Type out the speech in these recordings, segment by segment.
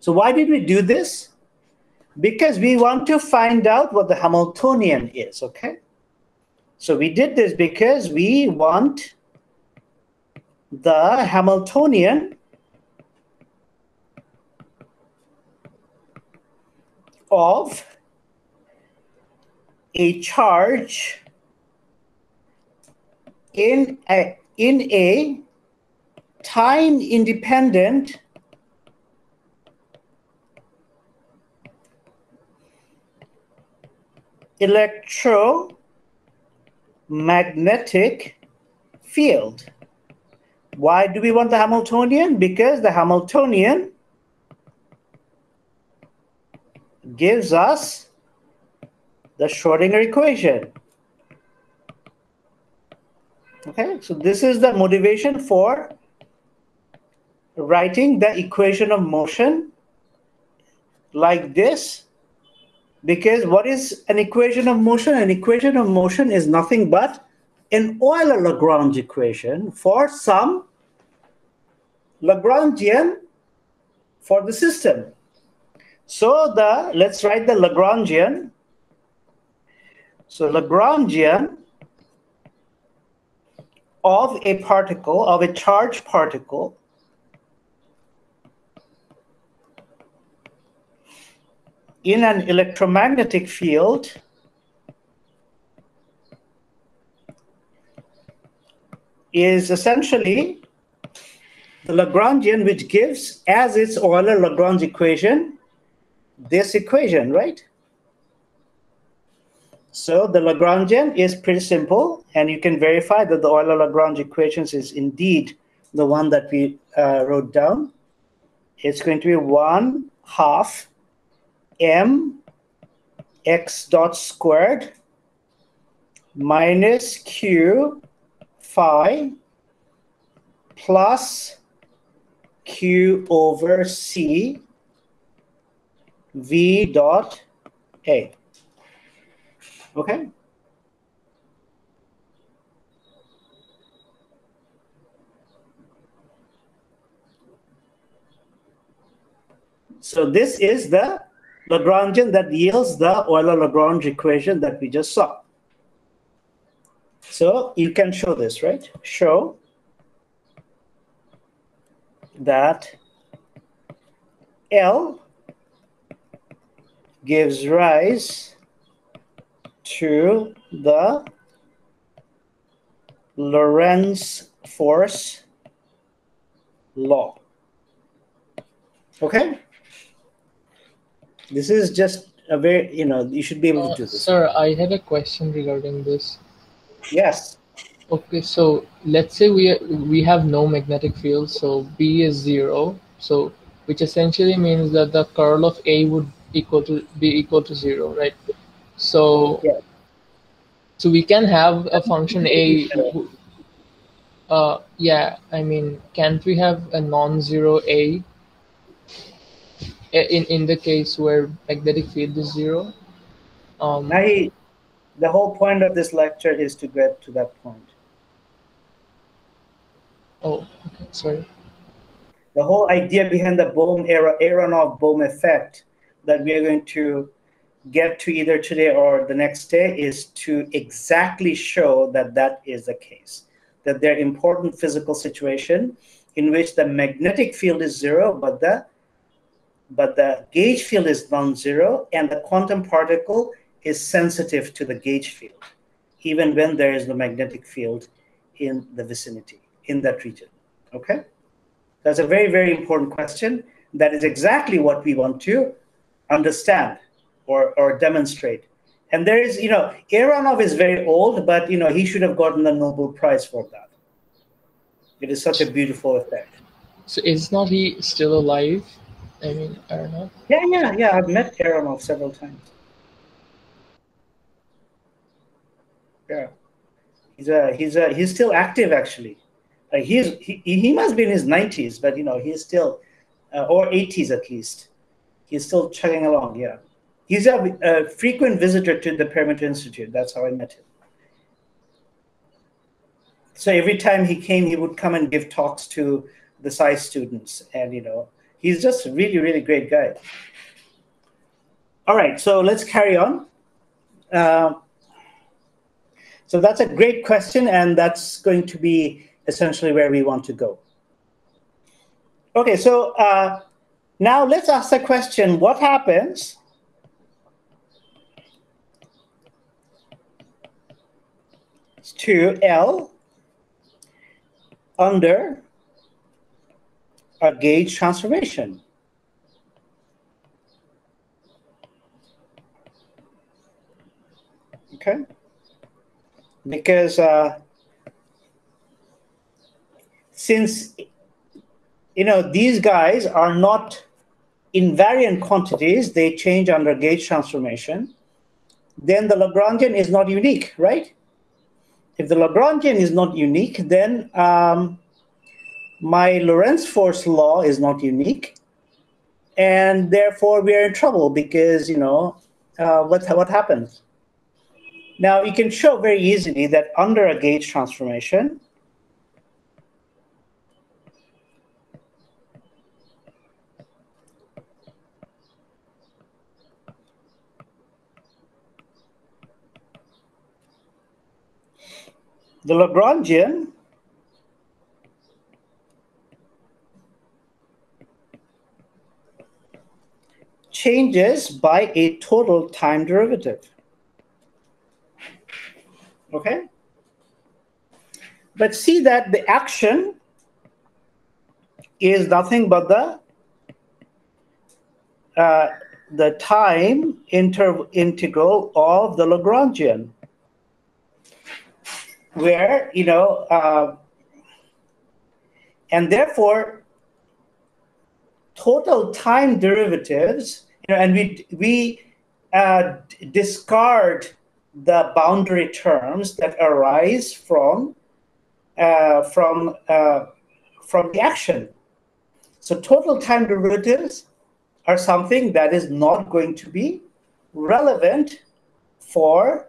So why did we do this? Because we want to find out what the Hamiltonian is, okay? So we did this because we want the Hamiltonian of a charge in a, in a time independent electromagnetic field. Why do we want the Hamiltonian? Because the Hamiltonian gives us the Schrodinger equation. Okay, so this is the motivation for writing the equation of motion like this because what is an equation of motion? An equation of motion is nothing but an Euler-Lagrange equation for some Lagrangian for the system. So the let's write the Lagrangian. So Lagrangian of a particle, of a charged particle, in an electromagnetic field is essentially the Lagrangian, which gives as its Euler-Lagrange equation this equation, right? So the Lagrangian is pretty simple, and you can verify that the Euler-Lagrange equations is indeed the one that we uh, wrote down. It's going to be 1 half m x dot squared minus q phi plus q over c v dot a. Okay? So this is the Lagrangian that yields the Euler-Lagrange equation that we just saw. So you can show this, right? Show that L gives rise to the Lorentz force law. Okay? This is just a very, you know, you should be able uh, to do this. Sir, I have a question regarding this. Yes. Okay, so let's say we we have no magnetic field, so B is zero. So which essentially means that the curl of A would equal to be equal to zero, right? So yeah. so we can have a function A. Uh, yeah, I mean, can't we have a non-zero A in in the case where magnetic field is zero. Um, the whole point of this lecture is to get to that point. Oh, okay, sorry. The whole idea behind the Bohm era Aharonov Bohm effect that we are going to get to either today or the next day is to exactly show that that is the case. That there are important physical situation in which the magnetic field is zero, but the but the gauge field is non-zero and the quantum particle is sensitive to the gauge field, even when there is no magnetic field in the vicinity, in that region, okay? That's a very, very important question. That is exactly what we want to understand or, or demonstrate. And there is, you know, Aharonov is very old, but, you know, he should have gotten the Nobel Prize for that. It is such a beautiful effect. So is not he still alive? I mean, Aharonov? Yeah, yeah, yeah. I've met Aharonov several times. Yeah, he's a he's a he's still active actually. Uh, like he's he, he must be in his nineties, but you know he's still uh, or eighties at least. He's still chugging along. Yeah, he's a, a frequent visitor to the Perimeter Institute. That's how I met him. So every time he came, he would come and give talks to the PSI students, and you know He's just a really, really great guy. All right, so let's carry on. Uh, so that's a great question, and that's going to be essentially where we want to go. Okay, so uh, now let's ask the question, what happens to L under a gauge transformation? Okay, because uh, since you know these guys are not invariant quantities, they change under gauge transformation, then the Lagrangian is not unique, right? If the Lagrangian is not unique, then um, my Lorentz force law is not unique, and therefore we are in trouble because you know uh, what what happens. Now you can show very easily that under a gauge transformation, the Lagrangian changes by a total time derivative. Okay? But see that the action is nothing but the uh, the time integral of the Lagrangian where you know uh, and therefore total time derivatives you know and we we uh, discard the boundary terms that arise from uh, from uh, from the action so total time derivatives are something that is not going to be relevant for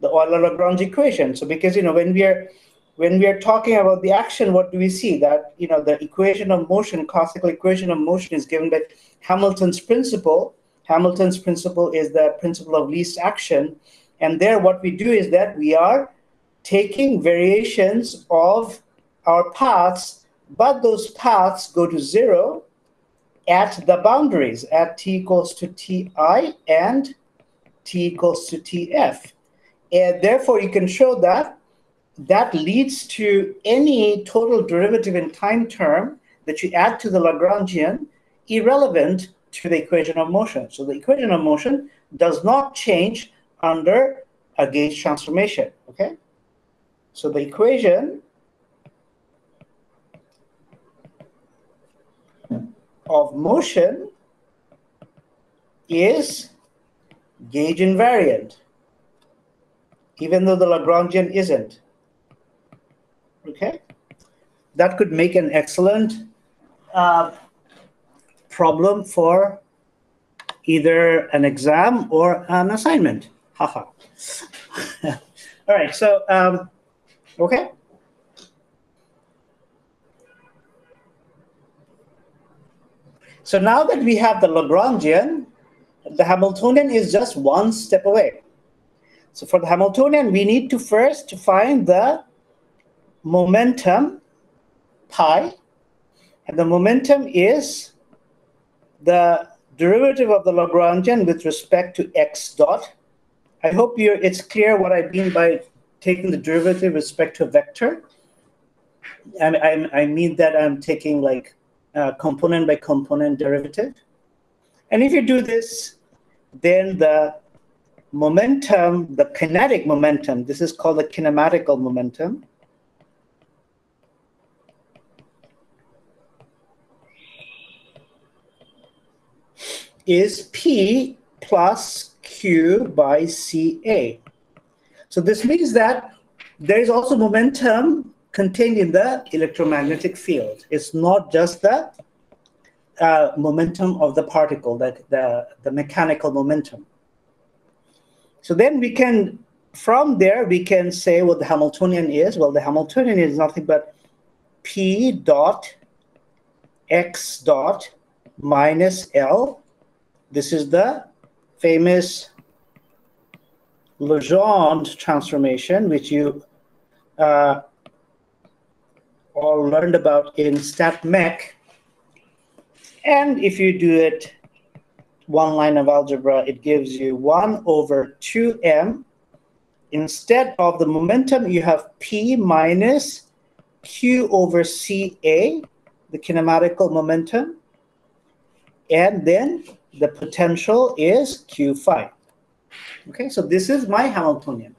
the Euler-Lagrange equation. So because you know when we are when we are talking about the action, what do we see? That you know the equation of motion, classical equation of motion, is given by Hamilton's principle. Hamilton's principle is the principle of least action, and there what we do is that we are taking variations of our paths, but those paths go to zero at the boundaries at t equals to ti and t equals to tf. And therefore, you can show that that leads to any total derivative in time term that you add to the Lagrangian irrelevant to the equation of motion. So the equation of motion does not change under a gauge transformation, okay? So the equation of motion is gauge invariant even though the Lagrangian isn't. Okay? That could make an excellent uh, problem for either an exam or an assignment. Haha. All right, so, um, okay. So now that we have the Lagrangian, the Hamiltonian is just one step away. So for the Hamiltonian, we need to first find the momentum pi, and the momentum is the derivative of the Lagrangian with respect to x dot. I hope it's clear what I mean by taking the derivative with respect to a vector. And I, I mean that I'm taking like uh, component by component derivative. And if you do this, then the momentum, the kinetic momentum, this is called the kinematical momentum, is P plus Q by CA. So this means that there is also momentum contained in the electromagnetic field. It's not just the uh, momentum of the particle, the, the, the mechanical momentum. So then we can, from there, we can say what the Hamiltonian is. Well, the Hamiltonian is nothing but P dot X dot minus L. This is the famous Legendre transformation, which you uh, all learned about in StatMech. And if you do it one line of algebra, it gives you 1 over 2m. Instead of the momentum, you have p minus q over ca, the kinematical momentum. And then the potential is Q phi. Okay, so this is my Hamiltonian.